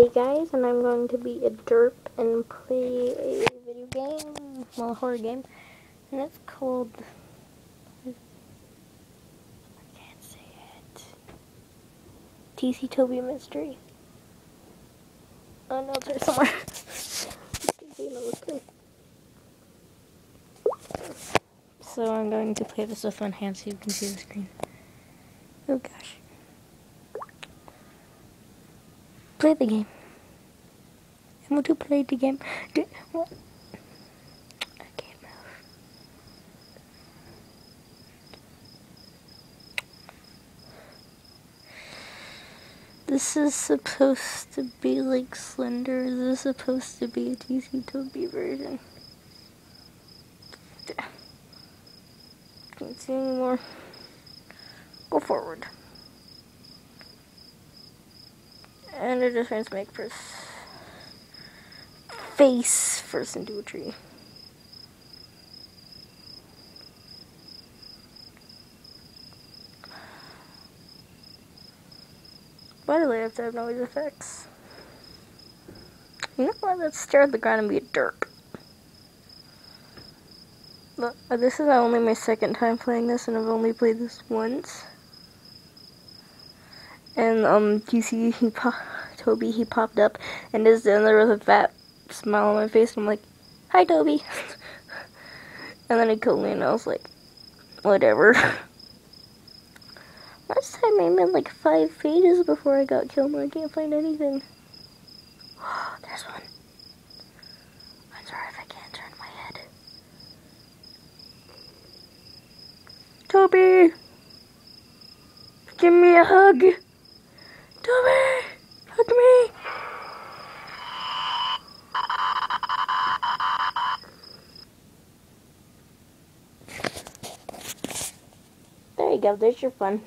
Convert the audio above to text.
Hey guys, and I'm going to be a derp and play a video game, well, a horror game, and it's called, I can't say it, Ticci Toby Mystery. Oh no, it's there somewhere. so I'm going to play this with one hand so you can see the screen. Oh gosh. Play the game. I want to play the game. I can't move. This is supposed to be like Slender. This is supposed to be a Ticci Toby version. Can't see anymore. Go forward. And it just trying to make first face first into a tree. Why do I have to have noise effects. You know what? Let's stare at the ground and be a derp. Look, this is only my second time playing this, and I've only played this once. And, um, you see, he Toby, he popped up, and is in there with a fat smile on my face, and I'm like, hi, Toby. and then he killed me, and I was like, whatever. Last time I made like five pages before I got killed, and I can't find anything. There's one. I'm sorry if I can't turn my head. Toby! Give me a hug! Toby! Hug me! There you go, there's your fun.